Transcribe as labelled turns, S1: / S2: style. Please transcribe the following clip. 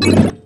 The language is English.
S1: Bye.